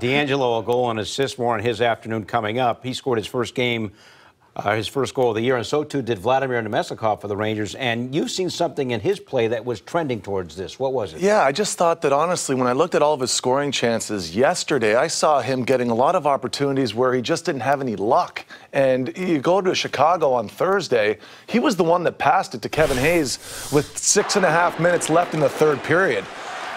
DeAngelo a goal and assist more in his afternoon coming up. He scored his first game uh, his first goal of the year, and so too did Vladimir Namestnikov for the Rangers. And you've seen something in his play that was trending towards this. What was it? Yeah, I just thought that honestly, when I looked at all of his scoring chances yesterday, I saw him getting a lot of opportunities where he just didn't have any luck. And you go to Chicago on Thursday, he was the one that passed it to Kevin Hayes with six and a half minutes left in the third period.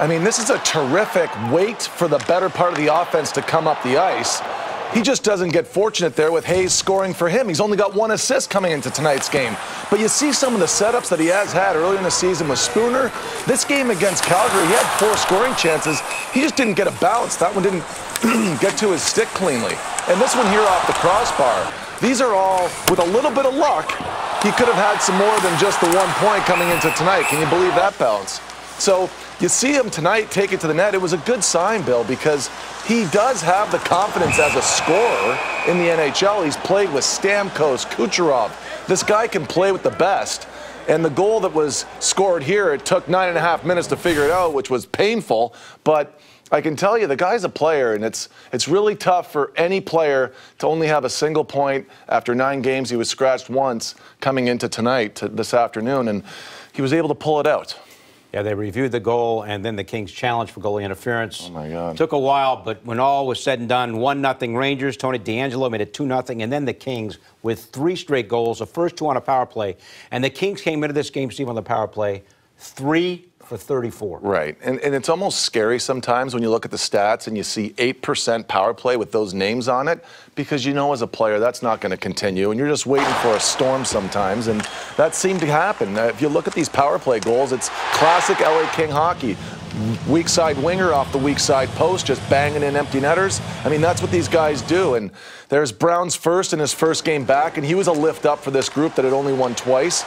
I mean, this is a terrific wait for the better part of the offense to come up the ice. He just doesn't get fortunate there with Hayes scoring for him. He's only got one assist coming into tonight's game. But you see some of the setups that he has had early in the season with Spooner. This game against Calgary, he had four scoring chances. He just didn't get a bounce. That one didn't get to his stick cleanly. And this one here off the crossbar. These are all, with a little bit of luck, he could have had some more than just the one point coming into tonight. Can you believe that bounce? So you see him tonight take it to the net. It was a good sign, Bill, because he does have the confidence as a scorer in the NHL. He's played with Stamkos, Kucherov. This guy can play with the best. And the goal that was scored here, it took nine and a half minutes to figure it out, which was painful. But I can tell you, the guy's a player, and it's it's really tough for any player to only have a single point after nine games. He was scratched once coming into tonight, to this afternoon, and he was able to pull it out. Yeah, they reviewed the goal and then the Kings challenge for goalie interference. Oh my God! Took a while, but when all was said and done, one nothing Rangers. Tony DeAngelo made it two nothing, and then the Kings with three straight goals, the first two on a power play, and the Kings came into this game, Steve, on the power play, three for 34. Right. And, and it's almost scary sometimes when you look at the stats and you see 8% power play with those names on it because you know as a player that's not going to continue and you're just waiting for a storm sometimes and that seemed to happen. If you look at these power play goals, it's classic LA King hockey. Weak side winger off the weak side post, just banging in empty netters. I mean, that's what these guys do. And there's Brown's first in his first game back, and he was a lift up for this group that had only won twice.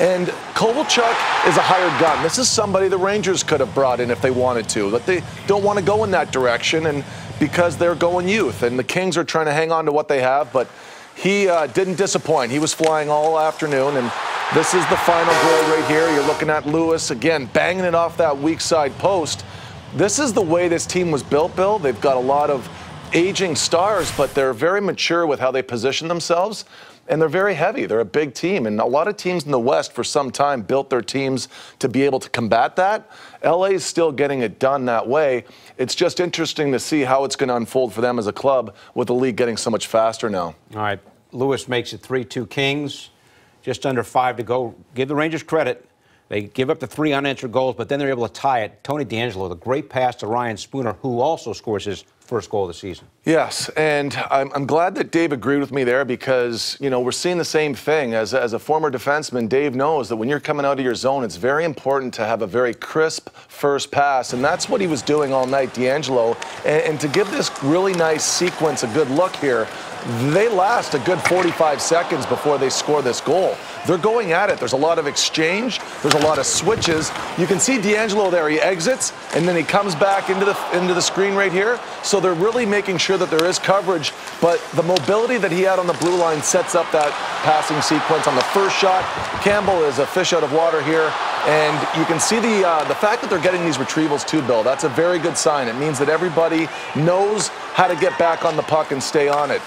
And Kovalchuk is a hired gun. This is somebody the Rangers could have brought in if they wanted to, but they don't want to go in that direction, and because they're going youth, and the Kings are trying to hang on to what they have. But he uh, didn't disappoint. He was flying all afternoon, and this is the final goal right here. You're looking at Lewis again banging it off that weak side post. This is the way this team was built, Bill. They've got a lot of aging stars, but they're very mature with how they position themselves and they're very heavy. They're a big team. And a lot of teams in the West for some time built their teams to be able to combat that. LA is still getting it done that way. It's just interesting to see how it's going to unfold for them as a club with the league getting so much faster now. All right. Lewis makes it 3 2 Kings. Just under five to go. Give the Rangers credit. They give up the three unanswered goals, but then they're able to tie it. Tony DeAngelo, the great pass to Ryan Spooner, who also scores his first goal of the season. Yes, and I'm, I'm, glad that Dave agreed with me there because, you know, we're seeing the same thing. As, as a former defenseman, Dave knows that when you're coming out of your zone, it's very important to have a very crisp first pass, and that's what he was doing all night, DeAngelo. And, and to give this really nice sequence a good look here, they last a good 45 seconds before they score this goal. They're going at it. There's a lot of exchange. There's a lot of switches. You can see DeAngelo there. He exits and then he comes back into the into the screen right here. So they're really making sure that there is coverage. But the mobility that he had on the blue line sets up that passing sequence on the first shot. Campbell is a fish out of water here. And you can see the uh, the fact that they're getting these retrievals too, Bill. That's a very good sign. It means that everybody knows how to get back on the puck and stay on it.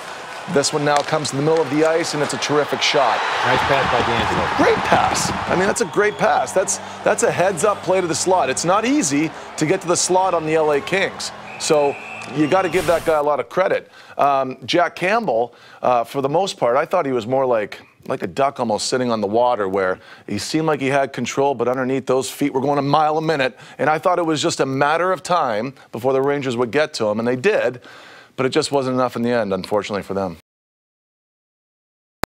This one now comes in the middle of the ice, and it's a terrific shot. Nice pass by DeAngelo. Great pass. I mean, that's a great pass. That's that's a heads-up play to the slot. It's not easy to get to the slot on the LA Kings. So you got to give that guy a lot of credit. Um, Jack Campbell, uh, for the most part, I thought he was more like like a duck almost sitting on the water where he seemed like he had control, but underneath those feet were going a mile a minute. And I thought it was just a matter of time before the Rangers would get to him, and they did but it just wasn't enough in the end, unfortunately for them.